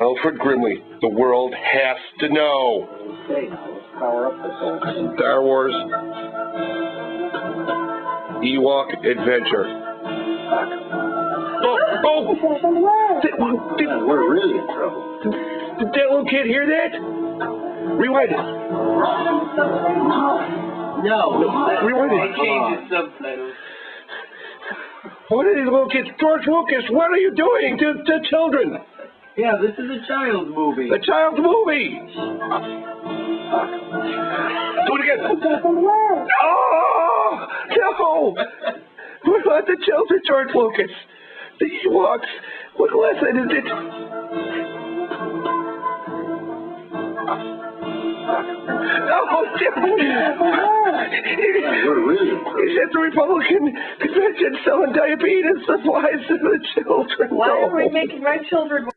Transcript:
Wilford Brimley, the world has to know. Okay, now let's power up this old thing. Star Wars Ewok Adventure. Oh, oh! Did, did, We're really in trouble. did that little kid hear that? Rewind it. No. Rewind it. They the subtitles. What are these little kids? George Lucas, what are you doing to, to children? Yeah, this is a child's movie. A child's movie. Do it again. Oh, no. What about the children, George Lucas? The Ewoks. What lesson is it? Oh, We're really in trouble. He's at the Republican convention selling diabetes supplies to the children. Why are we making my children